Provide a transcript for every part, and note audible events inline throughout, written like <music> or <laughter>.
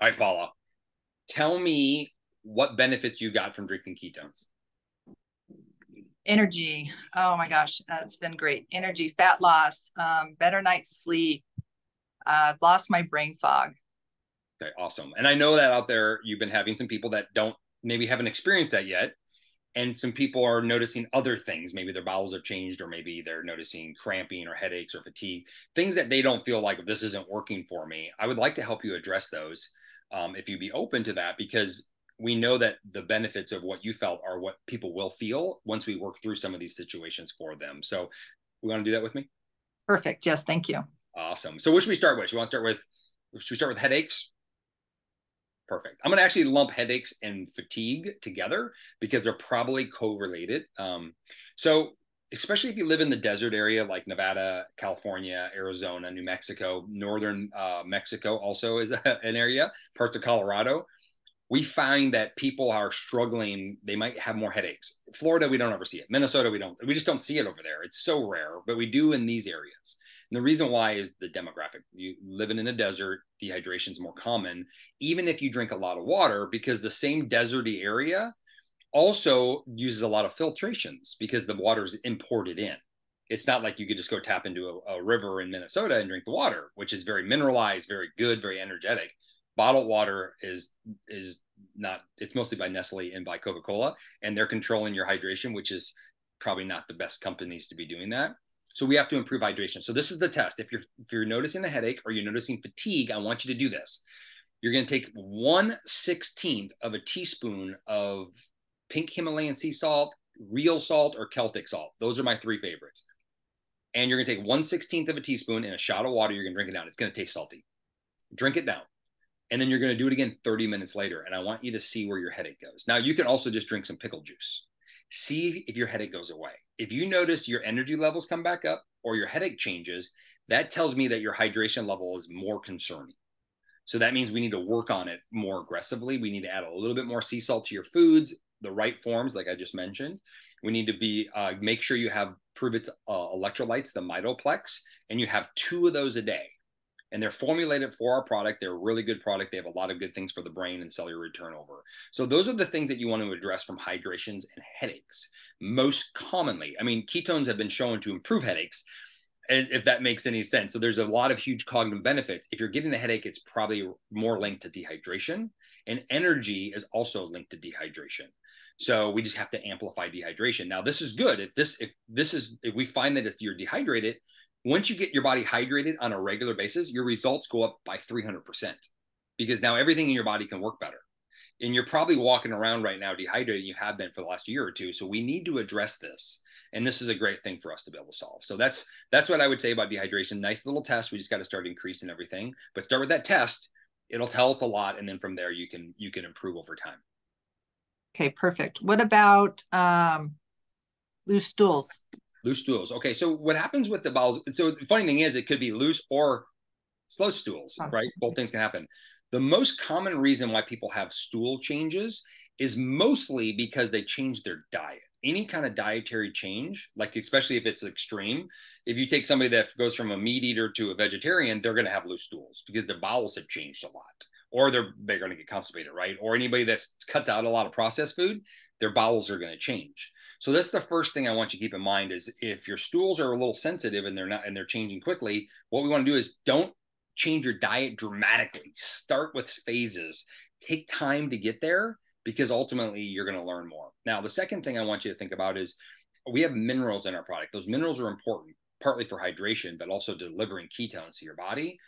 All right, Paula, tell me what benefits you got from drinking ketones. Energy. Oh my gosh, that's been great. Energy, fat loss, um, better night's sleep. Uh, I've lost my brain fog. Okay, awesome. And I know that out there you've been having some people that don't maybe haven't experienced that yet. And some people are noticing other things. Maybe their bowels have changed, or maybe they're noticing cramping or headaches or fatigue, things that they don't feel like this isn't working for me. I would like to help you address those um, if you'd be open to that, because we know that the benefits of what you felt are what people will feel once we work through some of these situations for them. So, we want to do that with me? Perfect. Yes. Thank you. Awesome. So, what should we start with? You want to start with? Should we start with headaches? Perfect. I'm going to actually lump headaches and fatigue together because they're probably correlated. Um, so, especially if you live in the desert area like Nevada, California, Arizona, New Mexico, northern uh, Mexico also is a, <laughs> an area, parts of Colorado, we find that people are struggling. They might have more headaches. Florida, we don't ever see it. Minnesota, we don't. We just don't see it over there. It's so rare, but we do in these areas. And the reason why is the demographic. You living in a desert, dehydration is more common, even if you drink a lot of water, because the same deserty area also uses a lot of filtrations because the water is imported in. It's not like you could just go tap into a, a river in Minnesota and drink the water, which is very mineralized, very good, very energetic. Bottled water is is not. It's mostly by Nestle and by Coca Cola, and they're controlling your hydration, which is probably not the best companies to be doing that. So we have to improve hydration. So this is the test. If you're if you're noticing a headache or you're noticing fatigue, I want you to do this. You're going to take one sixteenth of a teaspoon of pink Himalayan sea salt, real salt, or Celtic salt. Those are my three favorites. And you're going to take one sixteenth of a teaspoon in a shot of water. You're to drink it down. It's going to taste salty. Drink it down. And then you're going to do it again 30 minutes later. And I want you to see where your headache goes. Now, you can also just drink some pickle juice see if your headache goes away. If you notice your energy levels come back up or your headache changes, that tells me that your hydration level is more concerning. So that means we need to work on it more aggressively. We need to add a little bit more sea salt to your foods, the right forms, like I just mentioned. We need to be uh, make sure you have Pruvit uh, electrolytes, the Mitoplex, and you have two of those a day and they're formulated for our product. They're a really good product. They have a lot of good things for the brain and cellular turnover. So those are the things that you want to address from hydrations and headaches. Most commonly, I mean, ketones have been shown to improve headaches, and if that makes any sense. So there's a lot of huge cognitive benefits. If you're getting a headache, it's probably more linked to dehydration, and energy is also linked to dehydration. So we just have to amplify dehydration. Now this is good. If this if this is if we find that it's you're dehydrated, once you get your body hydrated on a regular basis, your results go up by 300% because now everything in your body can work better. And you're probably walking around right now dehydrated. You have been for the last year or two. So we need to address this. And this is a great thing for us to be able to solve. So that's that's what I would say about dehydration. Nice little test. We just got to start increasing everything. But start with that test. It'll tell us a lot. And then from there you can you can improve over time. Okay, perfect. What about um loose stools? Loose stools. Okay, so what happens with the bowels? So the funny thing is, it could be loose or slow stools, right? Both things can happen. The most common reason why people have stool changes is mostly because they change their diet. Any kind of dietary change, like especially if it's extreme, if you take somebody that goes from a meat eater to a vegetarian, they're going to have loose stools because their bowels have changed a lot, or they're they're going to get constipated, right? Or anybody that cuts out a lot of processed food, their bowels are going to change. So that's the first thing I want you to keep in mind is if your stools are a little sensitive and they're not and they're changing quickly, what we want to do is don't change your diet dramatically. Start with phases. Take time to get there because ultimately you're going to learn more. Now, the second thing I want you to think about is we have minerals in our product. Those minerals are important partly for hydration, but also delivering ketones to your body.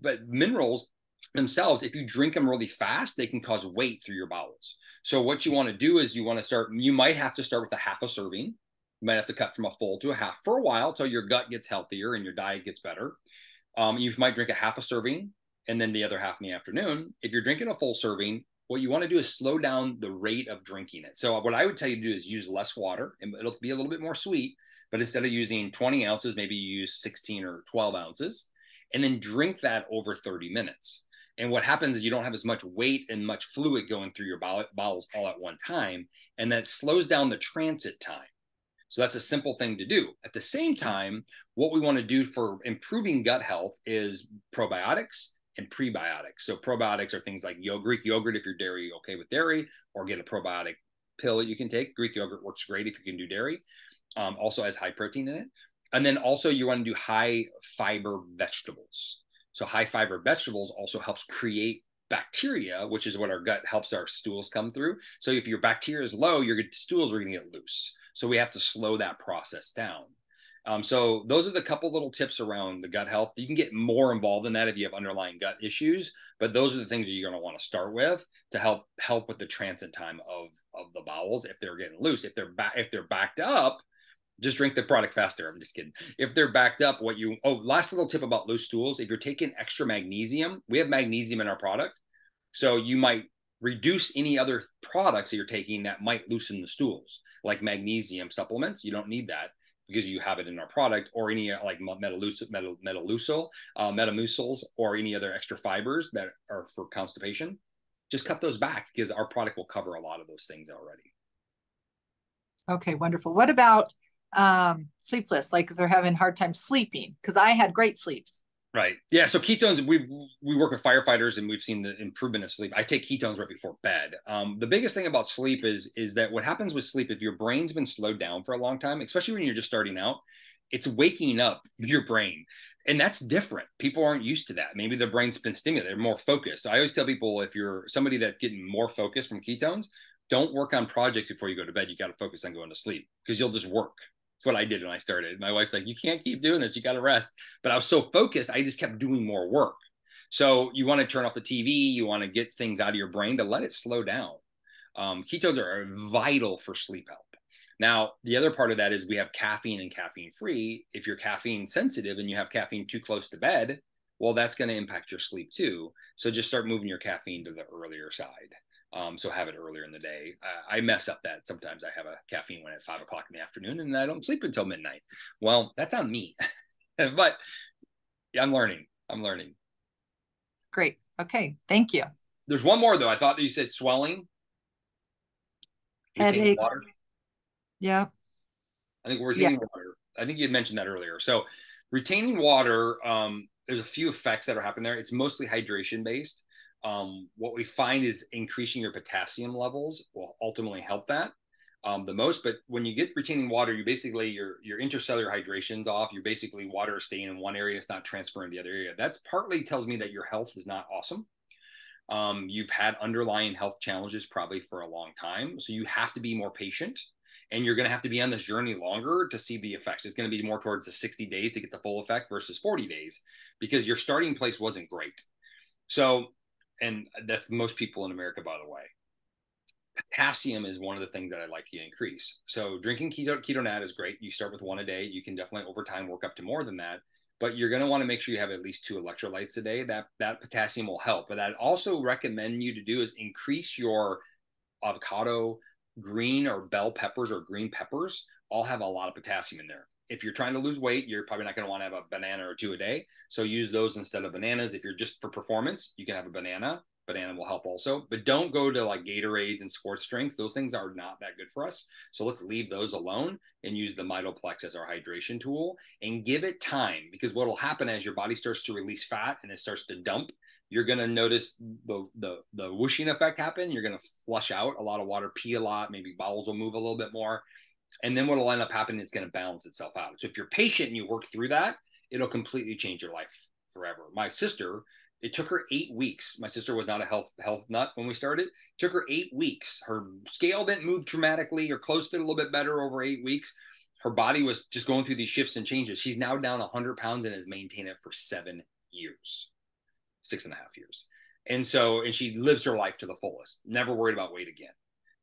But minerals themselves, if you drink them really fast, they can cause weight through your bowels. So what you want to do is you want to start, you might have to start with a half a serving. You might have to cut from a full to a half for a while until your gut gets healthier and your diet gets better. Um, you might drink a half a serving and then the other half in the afternoon. If you're drinking a full serving, what you want to do is slow down the rate of drinking it. So what I would tell you to do is use less water and it'll be a little bit more sweet, but instead of using 20 ounces, maybe you use 16 or 12 ounces and then drink that over 30 minutes. And what happens is you don't have as much weight and much fluid going through your bowels all at one time. And that slows down the transit time. So that's a simple thing to do. At the same time, what we want to do for improving gut health is probiotics and prebiotics. So probiotics are things like yo- Greek yogurt if you're dairy okay with dairy, or get a probiotic pill that you can take. Greek yogurt works great if you can do dairy. Um, also has high protein in it. And then also you want to do high fiber vegetables. So high fiber vegetables also helps create bacteria, which is what our gut helps our stools come through. So if your bacteria is low, your stools are going to get loose. So we have to slow that process down. Um, so those are the couple little tips around the gut health. You can get more involved in that if you have underlying gut issues, but those are the things that you're going to want to start with to help help with the transit time of of the bowels if they're getting loose. If they're back if they're backed up, just drink the product faster. I'm just kidding. If they're backed up, what you oh last little tip about loose stools: if you're taking extra magnesium, we have magnesium in our product, so you might reduce any other products that you're taking that might loosen the stools, like magnesium supplements. You don't need that because you have it in our product or any uh, like metalucil, metal, metalucil, uh, metamucils, or any other extra fibers that are for constipation. Just cut those back because our product will cover a lot of those things already. Okay, wonderful. What about um, sleepless? Like if they're having hard time sleeping? Because I had great sleeps. Right. Yeah. So ketones, we we work with firefighters, and we've seen the improvement of sleep. I take ketones right before bed. Um, the biggest thing about sleep is is that what happens with sleep if your brain's been slowed down for a long time, especially when you're just starting out, it's waking up your brain, and that's different. People aren't used to that. Maybe their brain's been stimulated, they're more focused. So I always tell people if you're somebody that's getting more focused from ketones, don't work on projects before you go to bed. You got to focus on going to sleep because you'll just work. That's what I did when I started. My wife's like, you can't keep doing this. You got to rest. But I was so focused, I just kept doing more work. So you want to turn off the TV. You want to get things out of your brain to let it slow down. Um, ketones are vital for sleep help. Now, the other part of that is we have caffeine and caffeine free. If you're caffeine sensitive and you have caffeine too close to bed, well, that's going to impact your sleep too. So just start moving your caffeine to the earlier side. Um, so have it earlier in the day. Uh, I mess up that sometimes. I have a caffeine one at five o'clock in the afternoon, and I don't sleep until midnight. Well, that's on me, <laughs> but I'm learning. I'm learning. Great. Okay. Thank you. There's one more though. I thought that you said swelling. Headache. Water. Yeah. I think we're retaining yeah. water. I think you had mentioned that earlier. So retaining water, um, there's a few effects that are happening there. It's mostly hydration based um, what we find is increasing your potassium levels will ultimately help that um, the most. But when you get retaining water, you basically your your intercellular hydration's off. You're basically water staying in one area, it's not transferring to the other area. That's partly tells me that your health is not awesome. Um, you've had underlying health challenges probably for a long time, so you have to be more patient. And you're going to have to be on this journey longer to see the effects. It's going to be more towards the 60 days to get the full effect versus 40 days because your starting place wasn't great. So and that's most people in America, by the way. Potassium is one of the things that I like to increase. So drinking keto ketonat is great. You start with one a day. You can definitely over time work up to more than that. But you're going to want to make sure you have at least two electrolytes a day. That that potassium will help. But I'd also recommend you to do is increase your avocado, green or bell peppers or green peppers. All have a lot of potassium in there if you're trying to lose weight, you're probably not going to want to have a banana or two a day. So use those instead of bananas. If you're just for performance, you can have a banana. Banana will help also, but don't go to like Gatorades and sports drinks. Those things are not that good for us. So let's leave those alone and use the Mitoplex as our hydration tool and give it time because what will happen as your body starts to release fat and it starts to dump, you're going to notice the, the, the whooshing effect happen. You're going to flush out a lot of water, pee a lot, maybe bowels will move a little bit more and then what will end up happening, it's going to balance itself out. So if you're patient and you work through that, it'll completely change your life forever. My sister, it took her eight weeks. My sister was not a health health nut when we started. It took her eight weeks. Her scale didn't move dramatically. Her clothes fit a little bit better over eight weeks. Her body was just going through these shifts and changes. She's now down 100 pounds and has maintained it for seven years, six and a half years. And so, and she lives her life to the fullest, never worried about weight again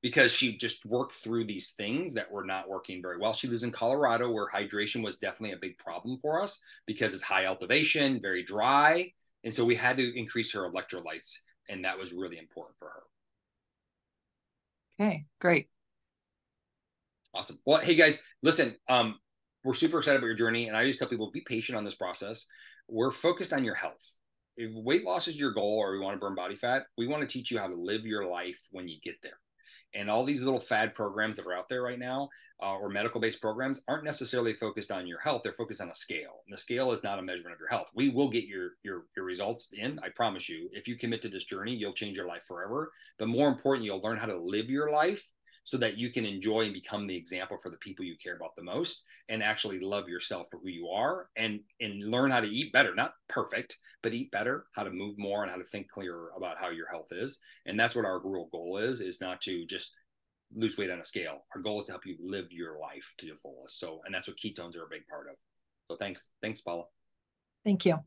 because she just worked through these things that were not working very well. She lives in Colorado where hydration was definitely a big problem for us because it's high elevation, very dry. And so we had to increase her electrolytes, and that was really important for her. Okay, great. Awesome. Well, hey guys, listen, um, we're super excited about your journey, and I just tell people be patient on this process. We're focused on your health. If weight loss is your goal or we want to burn body fat, we want to teach you how to live your life when you get there And all these little fad programs that are out there right now, uh, or medical based programs, aren't necessarily focused on your health. They're focused on a scale. And the scale is not a measurement of your health. We will get your your your results in. I promise you. If you commit to this journey, you'll change your life forever. But more important, you'll learn how to live your life so that you can enjoy and become the example for the people you care about the most and actually love yourself for who you are and and learn how to eat better not perfect but eat better how to move more and how to think clearer about how your health is. And that's what our real goal is is not to just lose weight on a scale. Our goal is to help you live your life to the fullest. So and that's what ketones are a big part of. So thanks. Thanks paula. Thank you